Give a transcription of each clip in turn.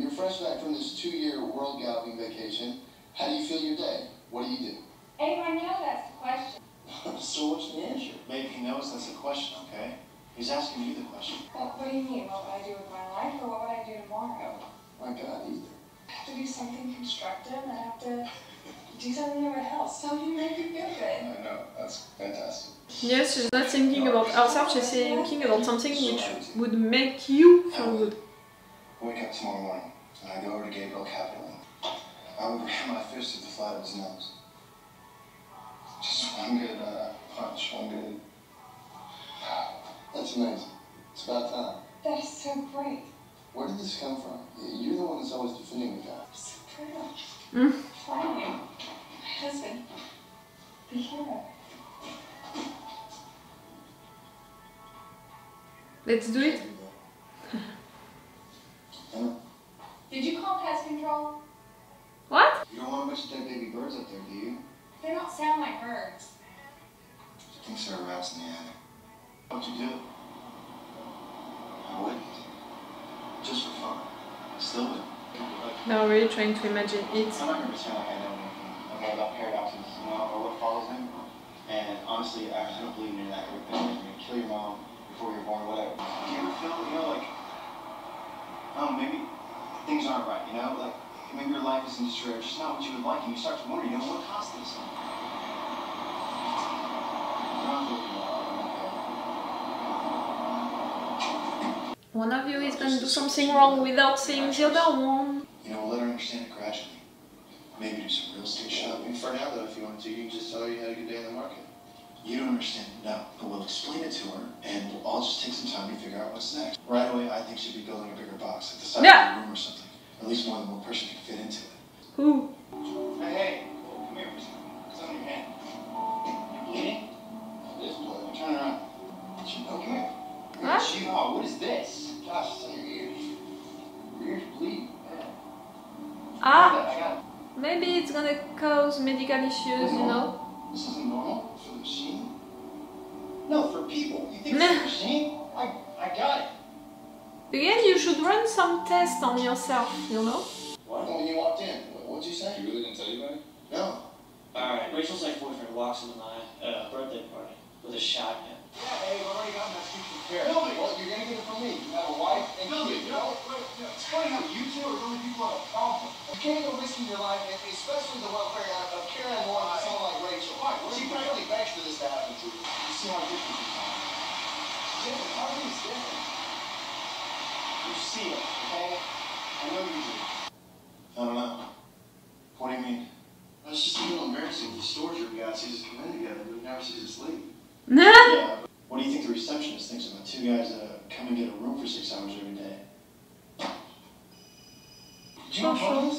you're fresh back from this two-year world galloping vacation. How do you feel your day? What do you do? Abe, I know that's the question. so what's the answer? Babe, he knows that's a question, okay? He's asking you the question. What, what do you mean? What would I do with my life, or what would I do tomorrow? My God, either. I have to do something constructive. I have to do something that would help. Something make me feel good. I know. That's fantastic. Yes, she's not thinking about herself, she's thinking about something which would make you feel good. Wake up tomorrow morning, and I go over to Gabriel Capital. I would ram my fist at the flat of his nose. Just one good uh, punch, one good. That's amazing. It's about time. That is so great. Where did this come from? You're the one that's always defending the guy. I'm so proud. Mm. Finally, my husband, the hero. Let's do it. Really trying to imagine it. I'm not gonna like I know anything about paradoxes, you know, or what follows them. And honestly, I don't believe in that kind of thing. You're gonna kill your mom before you're born, whatever. Do you feel, you know, like, oh, maybe things aren't right, you know? Like, maybe your life isn't just, just not what you would like, and you start to wonder, you know, what caused this? You're not looking at One of you is going to do something wrong without seeing the other one. You know, we'll let her understand it gradually. Maybe do some real estate shopping. For now, though, if you want to, you can just tell her you had a good day in the market. You don't understand, no. But we'll explain it to her, and we'll all just take some time to figure out what's next. Right away, I think she'd be building a bigger box at the side Yeah. of the room or something. At least more than one person can fit into it. Who? Cause medical you know? This isn't normal for the machine. No, for people. You think it's a machine? I, I got it. Again, you should run some tests on yourself, you know? What? When you walked in, what, what'd you say? You really didn't tell you about it? No. Alright, Rachel's ex-boyfriend walks into my uh, birthday party with a shotgun. Yeah, hey, I've already got my future care. Well, you're gonna get it from me. You have a wife and Billy, kids. no, wait, no, it's funny how you two are the only people who have a problem. You can't go risking your life, and especially the welfare of of Karen Moore and someone like Rachel. Why? What She are you practically begs for this to happen to you. You see how different you are. Different. How is this different? You see it, okay? I know you do. I don't know. What do you mean? It's just a little embarrassing. The storage room guy sees us come in together, but he never sees us leave. Nah. Yeah, what do you think the receptionist thinks about two guys that come and get a room for six hours every day? Did you Sure.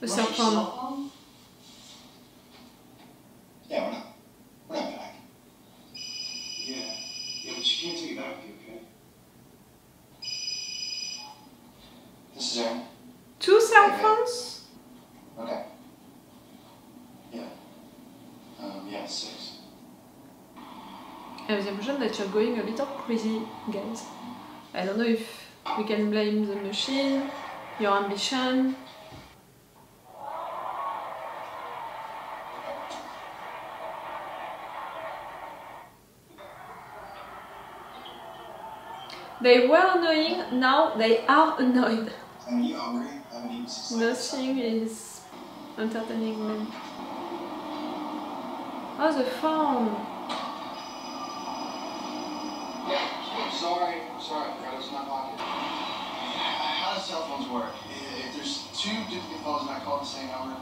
The cell phone. phone? Yeah, we're not. We're not back. Yeah. Yeah, but you can't take it back with you, okay? This is Aaron. Two cell phones? Okay. Yeah. Um, yeah, six. I have the impression that you're going a little crazy, guys. I don't know if we can blame the machine, your ambition. They were annoying, now they are annoyed. Nothing is entertaining them. Oh, the phone! Yeah, I'm sorry. I'm sorry. Forgot it was in my pocket. How does cell phones work? If there's two duplicate phones and I call the same number,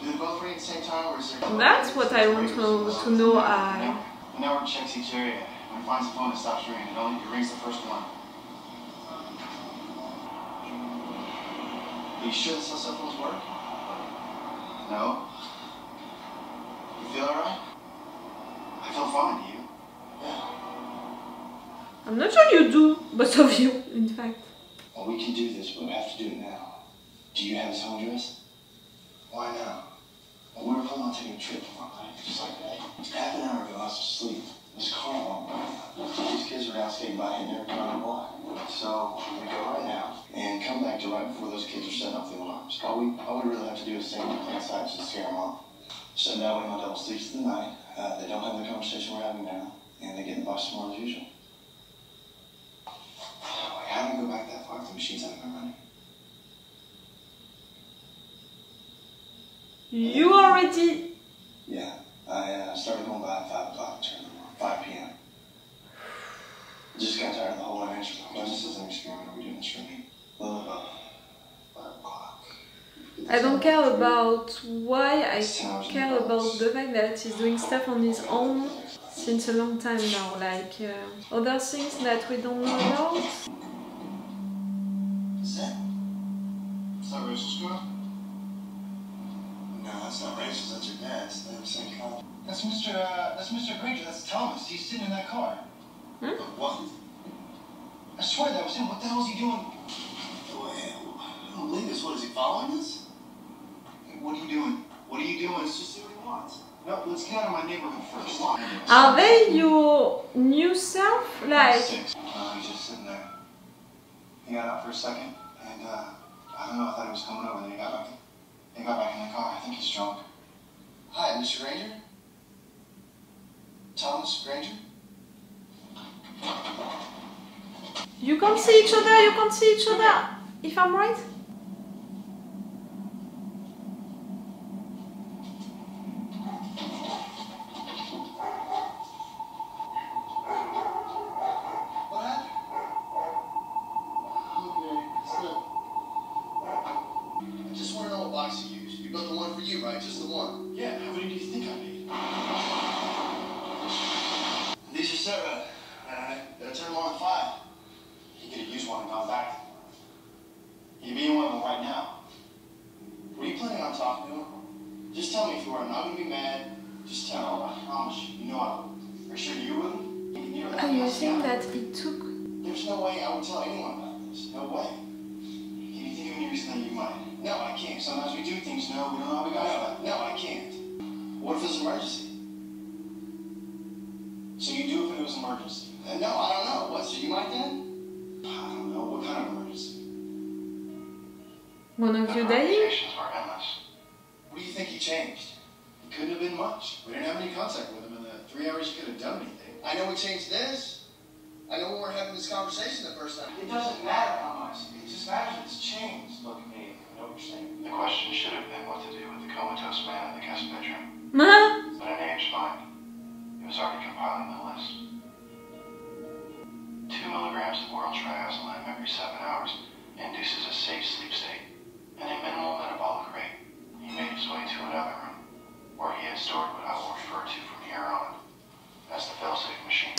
do they both ring at the same time or is there... That's what I want to, to know. I The network checks each area. When it finds the phone, it stops ringing. It only it rings the first one. Are you sure how cell phones work? No? You feel alright? I feel fine. Do you? Yeah. I'm not sure you do, both of you, in fact. Well, we can do this, but we have to do it now. Do you have his home address? Why now? Well, we were planning on taking a trip tomorrow night, just like that. Half an hour ago, I was asleep. This car move. These kids are out skating by hitting every car on the block. So we go right now and come back to right before those kids are setting off the alarms. All we all we really have to do is on the plant side to scare them off. So that way my double sleeps through the night. Uh, they don't have the conversation we're having now, and they get in the bus tomorrow as usual. Wait, how do we go back that far if the machines haven't been running? You already. Yeah, I uh, started going by at 5 o'clock and turned on. 5 p.m. Just got tired of the whole answer. This is an experiment. Are we doing this for me? Well, about 5 o'clock. I don't care about why, I It's 10 care about the fact that he's doing stuff on his own since a long time now. Like uh, other things that we don't know about. Is that? Is that Rachel's squad? No, that's not Rachel's. That's your dad's. They're the same college. That's Mr. Uh, that's Mr. Granger. That's Thomas. He's sitting in that car. But what? I swear that was him. What the hell is he doing? Wait, I don't believe this. What is he following us? What are you doing? What are you doing? Let's just see what he wants. No, let's get out of my neighborhood first. Are they your new self? Like, Six. Uh, he's just sitting there. He got out for a second, and uh, I don't know. I thought he was coming over. Then he got back. He got back in the car. I think he's drunk. Hi, Mr. Granger. Thomas Granger. you can't see each other, you can't see each other. If I'm right? You. I'm not gonna be mad. Just tell me. I promise you. You know I will. Are you sure you wouldn't? You, you know, Are you saying that it took There's no way I would tell anyone about this. No way. Can you think of any reason that you might? No, I can't. Sometimes we do things. No, we don't know how we got out. No, I can't. What if it's an emergency? So you do if it was an emergency? Uh, no, I don't know. What? So you might then? I don't know. What kind of emergency? one of you dying? Conversations were endless. What do you think he changed? It couldn't have been much. We didn't have any contact with him in the three hours he could have done anything. I know we changed this. I know we were having this conversation the first time. It doesn't matter how much. It just matters that it's changed. Look at me. I know what you're saying. The question should have been what to do with the comatose man in the guest bedroom. Huh? But in Abe's mind, he was already compiling the list. Two milligrams of oral triazolam every seven hours induces a safe sleep state and a minimal metabolic rate. He made his way to another room where he had stored what I will refer to from here on as the failsafe machine.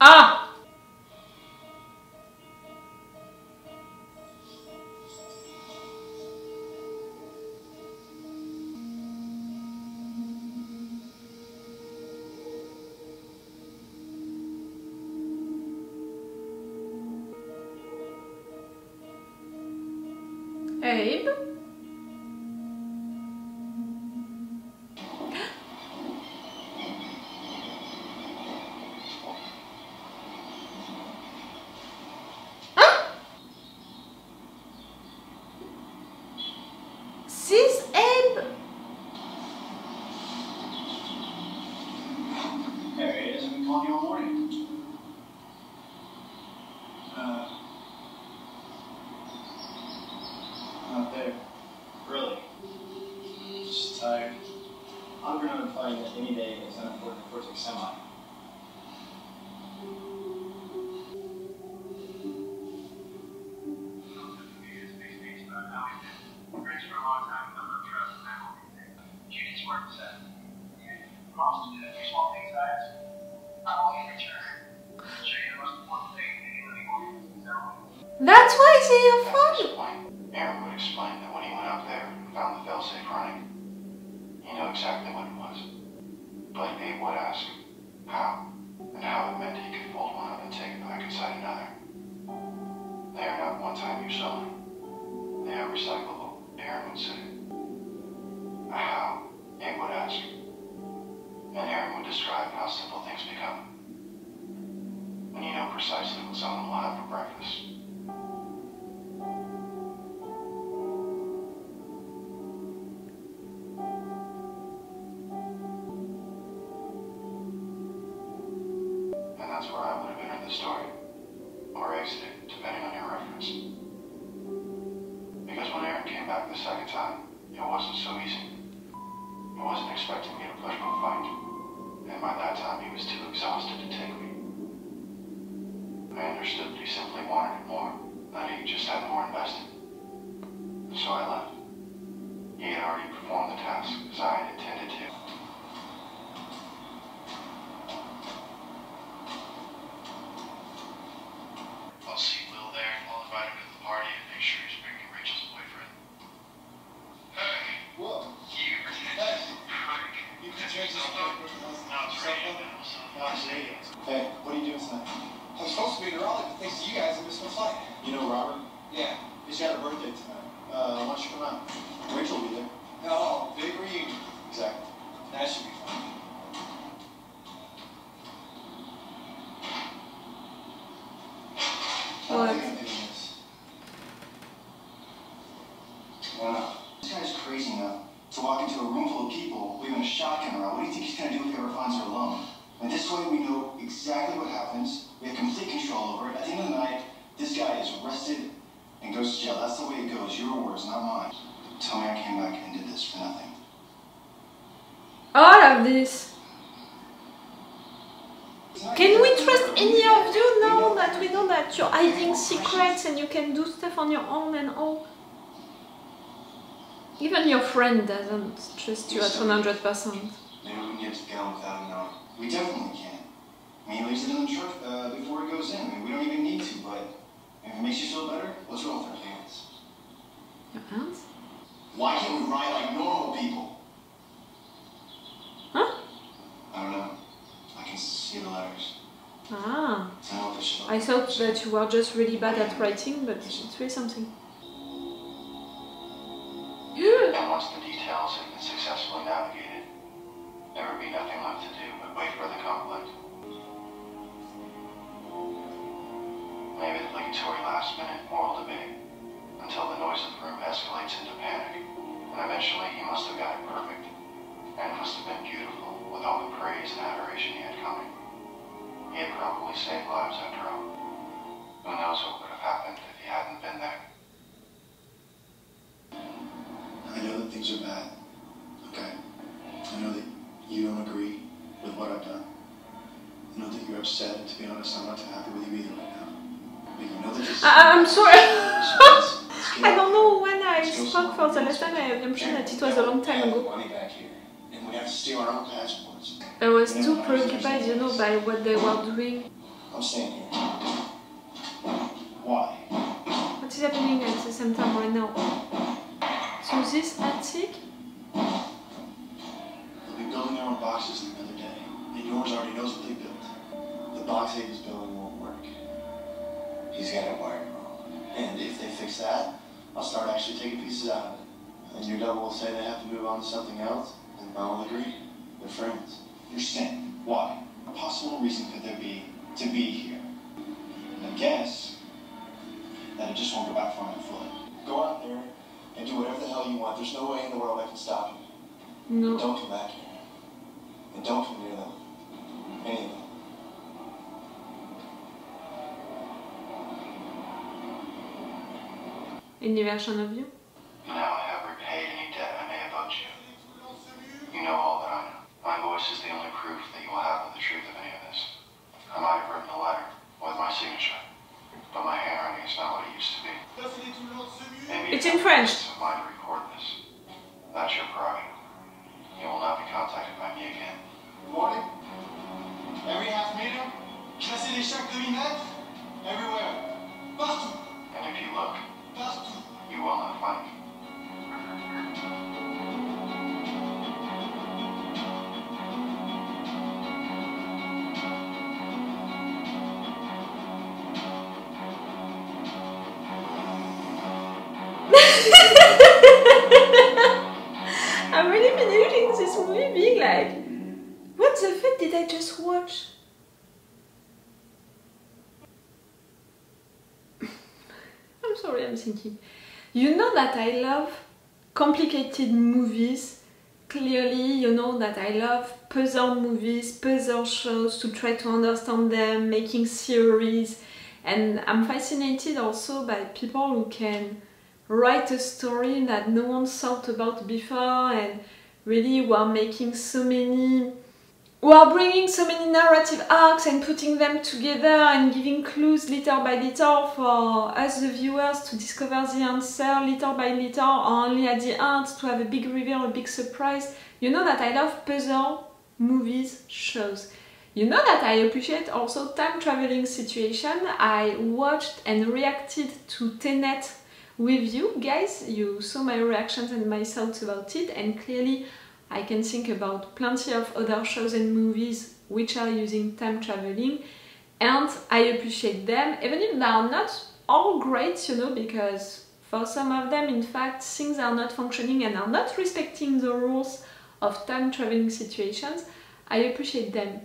Ah! Arrested and goes to jail. That's the way it goes. Your words, not mine. Tell me I came back and did this for nothing. All of this. Can we trust any of you now that we know that you're hiding secrets and you can do stuff on your own and all? Even your friend doesn't trust you at 100%. Maybe we can get to without him knowing. We definitely can. I mean, he leaves it in the truck uh, before he goes in. I mean, we don't even need to, but if it makes you feel better, let's roll with our hands. Your hands? Why can't we ride like normal people? Huh? I don't know. I can see the letters. Ah. I don't know if I. I thought that you were just really bad at writing, but it's really something. And once the details have been successfully navigated, there would be nothing left to do escalates into panic. And eventually he must have got it perfect. And it must have been beautiful with all the praise and adoration he had coming. He had probably saved lives after all. Who knows what would have happened if he hadn't been there. I know that things are bad. Okay. I know that you don't agree with what I've done. I know that you're upset, and to be honest, I'm not too happy with you either right now. But you know that this I- I'm sorry. Here, and we have to steal our own passports. I was too preoccupied, you know, by what they were doing. I'm staying here. Why? What is happening at the same time right now? So this attic? They'll be building own boxes in another day, and yours already knows what they built. The box Hades building won't work. He's got it wired wrong. And if they fix that, I'll start actually taking pieces out of it. And your double will say they have to move on to something else, and I will agree. They're friends. You're staying. Why? What possible reason could there be to be here? I guess that it just won't go back far enough? Go out there and do whatever the hell you want. There's no way in the world I can stop you. No. Don't come back here. And don't come near them. Any of them. Any version of you? Now I have repaid any debt I may have owed you. You know all that I know. My voice is the only proof that you will have of the truth of any of this. I might have written a letter with my signature, but my handwriting is not what it used to be. Maybe It's in French. Thinking. You know that I love complicated movies. Clearly, you know that I love puzzle movies, puzzle shows to try to understand them, making theories. And I'm fascinated also by people who can write a story that no one thought about before and really were making so many we are bringing so many narrative arcs and putting them together and giving clues little by little for us the viewers to discover the answer little by little or only at the end to have a big reveal, a big surprise. You know that I love puzzle movies, shows. You know that I appreciate also time traveling situation. I watched and reacted to Tenet with you guys. You saw my reactions and my thoughts about it and clearly I can think about plenty of other shows and movies which are using time traveling and I appreciate them even if they are not all great, you know, because for some of them, in fact, things are not functioning and are not respecting the rules of time traveling situations, I appreciate them.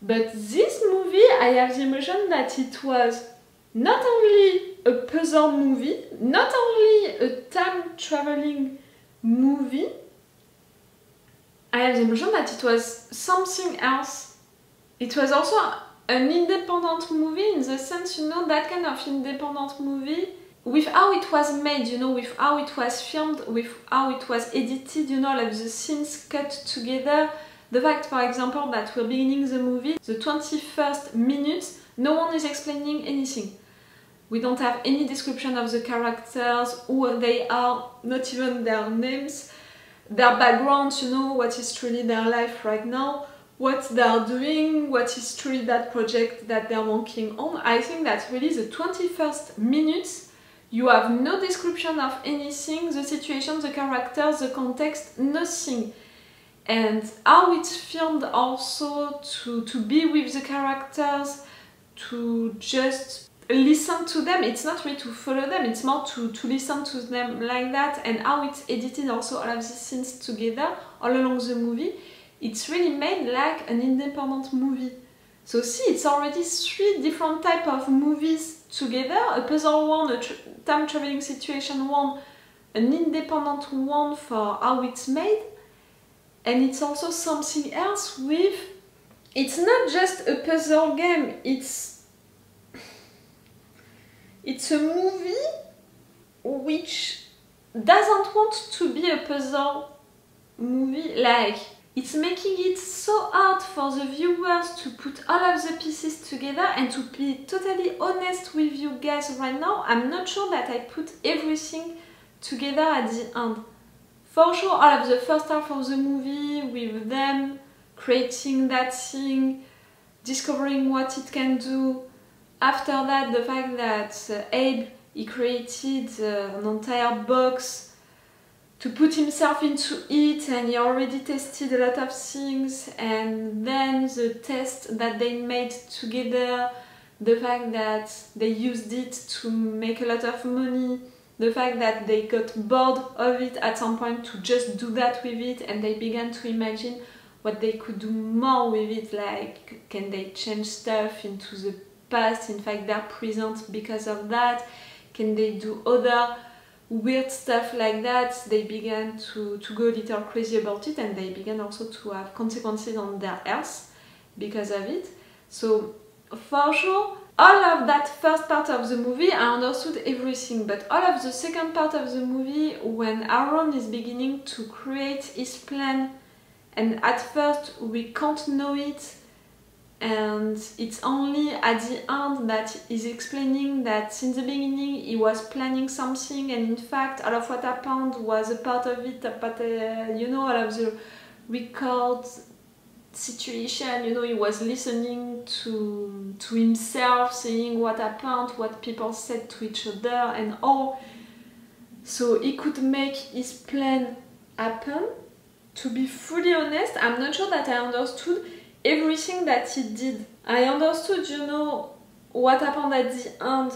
But this movie, I have the impression that it was not only a puzzle movie, not only a time traveling movie, I have the impression that it was something else. It was also an independent movie in the sense, you know, that kind of independent movie with how it was made, you know, with how it was filmed, with how it was edited, you know, like the scenes cut together. The fact, for example, that we're beginning the movie, the 21st minute, no one is explaining anything. We don't have any description of the characters, who they are, not even their names their background, you know, what is truly their life right now, what they are doing, what is truly that project that they're working on. I think that really the 21st minutes, you have no description of anything, the situation, the characters, the context, nothing. And how it's filmed also to, to be with the characters, to just listen to them. It's not really to follow them. It's more to, to listen to them like that and how it's edited also all of these scenes together all along the movie. It's really made like an independent movie. So see it's already three different type of movies together. A puzzle one a time traveling situation one an independent one for how it's made. And it's also something else with it's not just a puzzle game. It's it's a movie which doesn't want to be a puzzle movie. Like, it's making it so hard for the viewers to put all of the pieces together and to be totally honest with you guys right now, I'm not sure that I put everything together at the end. For sure, all of the first half of the movie with them creating that thing, discovering what it can do, after that, the fact that uh, Abe he created uh, an entire box to put himself into it and he already tested a lot of things and then the test that they made together the fact that they used it to make a lot of money the fact that they got bored of it at some point to just do that with it and they began to imagine what they could do more with it like can they change stuff into the past, in fact they're present because of that. Can they do other weird stuff like that? They began to, to go a little crazy about it and they began also to have consequences on their health because of it. So for sure, all of that first part of the movie, I understood everything, but all of the second part of the movie, when Aaron is beginning to create his plan, and at first we can't know it, and it's only at the end that he's explaining that since the beginning he was planning something and in fact all of what happened was a part of it but uh, you know all of the record situation you know he was listening to to himself seeing what happened what people said to each other and all. So he could make his plan happen. To be fully honest i'm not sure that i understood everything that he did. I understood, you know, what happened at the end,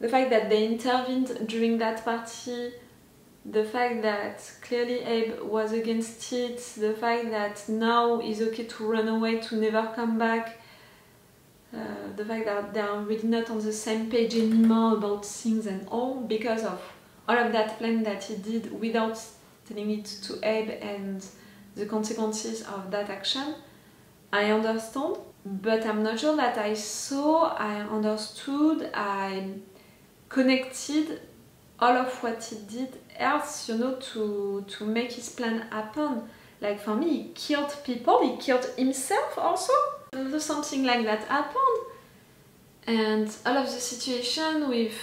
the fact that they intervened during that party, the fact that clearly Abe was against it, the fact that now it's okay to run away, to never come back, uh, the fact that they are really not on the same page anymore about things and all because of all of that plan that he did without telling it to Abe and the consequences of that action. I understand, but I'm not sure that I saw, I understood, I connected all of what he did else, you know, to to make his plan happen. Like for me, he killed people, he killed himself also. Something like that happened. And all of the situation with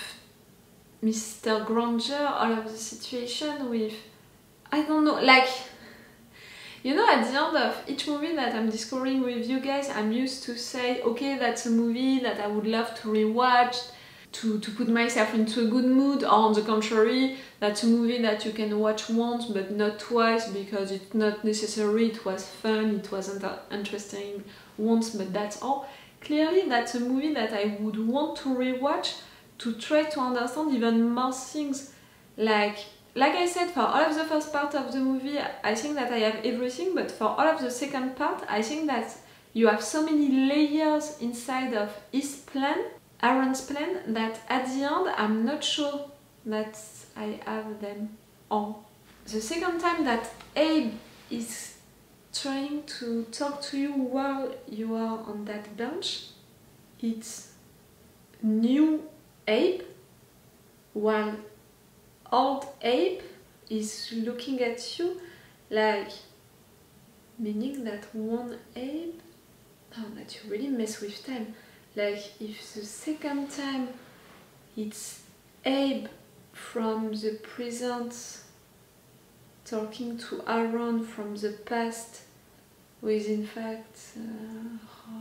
Mr. Granger, all of the situation with I don't know, like you know, at the end of each movie that I'm discovering with you guys, I'm used to say, okay, that's a movie that I would love to rewatch, to, to put myself into a good mood, or on the contrary, that's a movie that you can watch once but not twice because it's not necessary, it was fun, it wasn't interesting once, but that's all. Clearly, that's a movie that I would want to rewatch to try to understand even more things like like I said, for all of the first part of the movie, I think that I have everything, but for all of the second part, I think that you have so many layers inside of his plan, Aaron's plan, that at the end, I'm not sure that I have them all. The second time that Abe is trying to talk to you while you are on that bench, it's new Abe, while old Abe is looking at you like meaning that one Abe oh that you really mess with time like if the second time it's abe from the present talking to Aaron from the past who is in fact uh,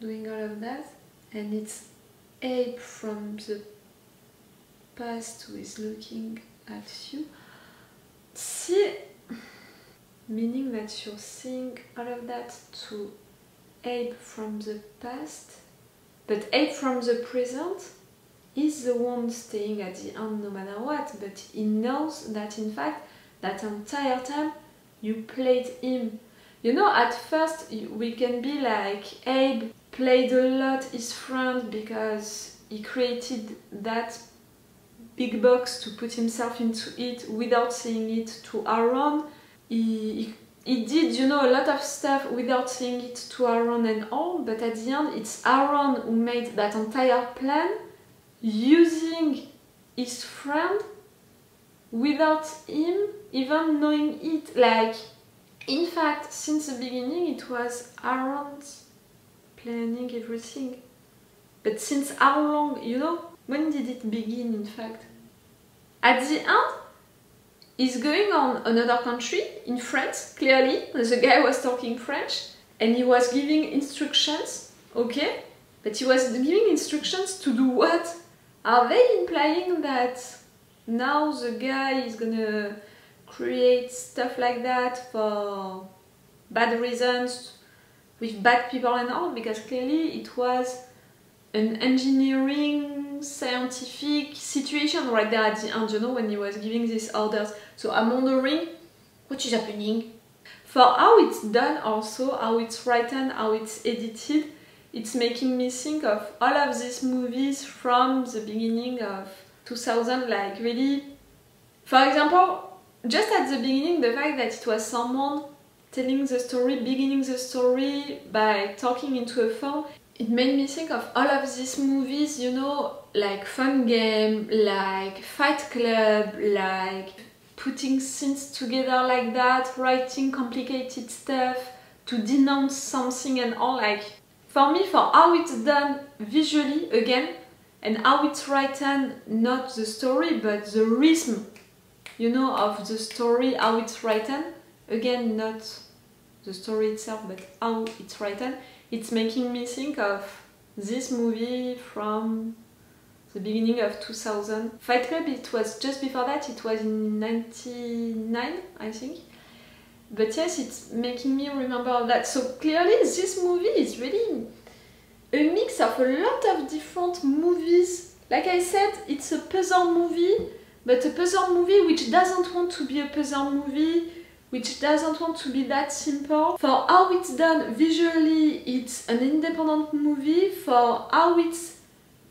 doing all of that and it's Abe from the past who is looking at you. See, meaning that you're seeing all of that to Abe from the past, but Abe from the present is the one staying at the end no matter what, but he knows that in fact that entire time you played him. You know, at first we can be like Abe played a lot his friend because he created that big box to put himself into it without saying it to Aaron. He, he, did, you know, a lot of stuff without saying it to Aaron and all, but at the end it's Aaron who made that entire plan using his friend without him even knowing it. Like, in fact, since the beginning it was Aaron's planning everything. But since how long, you know? When did it begin, in fact? At the ah, end, he's going on another country, in France, clearly. The guy was talking French, and he was giving instructions, okay? But he was giving instructions to do what? Are they implying that now the guy is gonna create stuff like that for bad reasons, with bad people and all? Because clearly it was an engineering scientific situation right there at the end, you know, when he was giving these orders. So I'm wondering what is happening. For how it's done also, how it's written, how it's edited, it's making me think of all of these movies from the beginning of 2000, like really, for example, just at the beginning, the fact that it was someone telling the story, beginning the story by talking into a phone, it made me think of all of these movies, you know, like Fun Game, like Fight Club, like putting scenes together like that, writing complicated stuff, to denounce something and all like for me for how it's done visually again and how it's written not the story but the rhythm you know of the story how it's written. Again not the story itself but how it's written. It's making me think of this movie from the beginning of 2000. Fight Club, it was just before that, it was in 99, I think. But yes, it's making me remember that. So clearly, this movie is really a mix of a lot of different movies. Like I said, it's a puzzle movie, but a puzzle movie which doesn't want to be a puzzle movie which doesn't want to be that simple. For how it's done visually, it's an independent movie. For how it's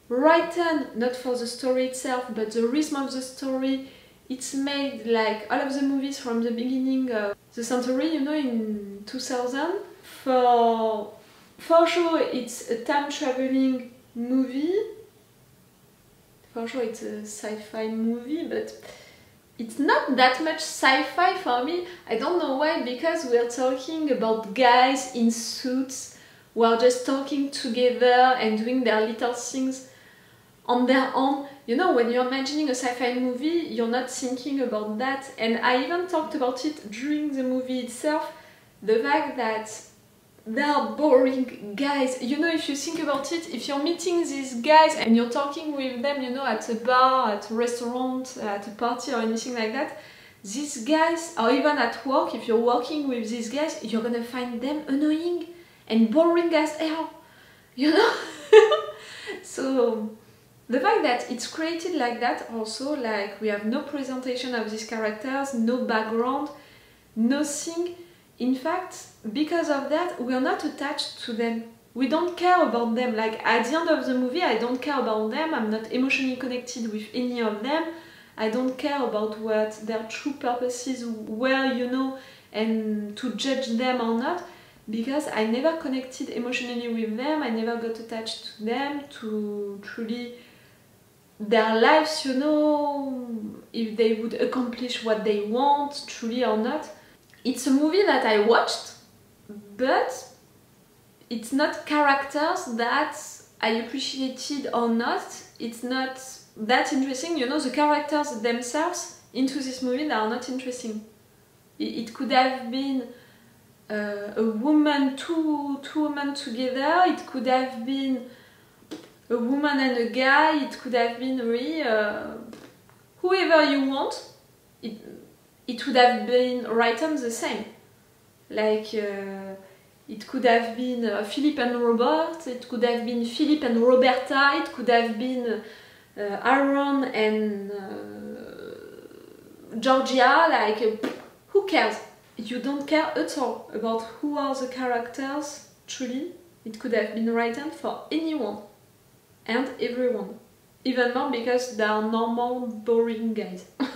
written, not for the story itself, but the rhythm of the story, it's made like all of the movies from the beginning of the century, you know, in 2000. For, for sure, it's a time traveling movie. for sure it's a sci-fi movie, but it's not that much sci-fi for me. I don't know why, because we're talking about guys in suits who are just talking together and doing their little things on their own. You know, when you're imagining a sci-fi movie, you're not thinking about that. And I even talked about it during the movie itself, the fact that they are boring guys. You know, if you think about it, if you're meeting these guys and you're talking with them, you know, at a bar, at a restaurant, at a party or anything like that, these guys, or even at work, if you're working with these guys, you're gonna find them annoying and boring as hell. You know? so the fact that it's created like that also, like we have no presentation of these characters, no background, nothing in fact, because of that, we are not attached to them. We don't care about them. Like at the end of the movie, I don't care about them. I'm not emotionally connected with any of them. I don't care about what their true purposes were, you know, and to judge them or not, because I never connected emotionally with them. I never got attached to them to truly their lives, you know, if they would accomplish what they want, truly or not it's a movie that I watched, but it's not characters that I appreciated or not. It's not that interesting. You know, the characters themselves into this movie they are not interesting. It, could have been uh, a woman, two, two women together. It could have been a woman and a guy. It could have been really uh, whoever you want. It, it would have been written the same. Like uh, it could have been uh, Philip and Robert, it could have been Philip and Roberta, it could have been uh, Aaron and uh, Georgia, like uh, who cares? You don't care at all about who are the characters, truly. It could have been written for anyone and everyone. Even more because they are normal, boring guys.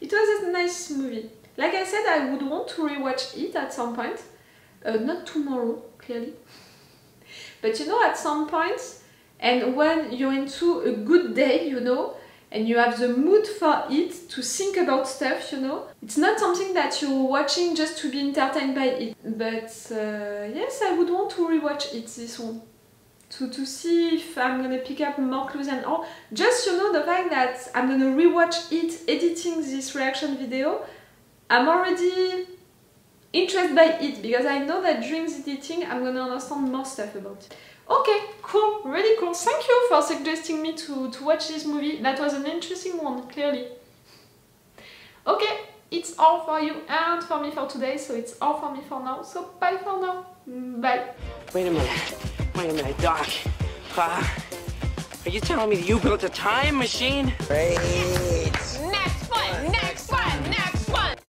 It was a nice movie. Like I said, I would want to rewatch it at some point. Uh, not tomorrow, clearly. But you know, at some points, point, and when you're into a good day, you know, and you have the mood for it to think about stuff, you know. It's not something that you're watching just to be entertained by it. But uh, yes, I would want to rewatch it, this one to, to see if I'm gonna pick up more clues and all. Just you know the fact that I'm gonna rewatch it editing this reaction video, I'm already interested by it because I know that during the editing I'm gonna understand more stuff about it. Okay, cool, really cool. Thank you for suggesting me to, to watch this movie. That was an interesting one, clearly. Okay, it's all for you and for me for today, so it's all for me for now. So bye for now. Bye. Wait a minute. Wait a minute, Doc. Uh, are you telling me you built a time machine? Ray.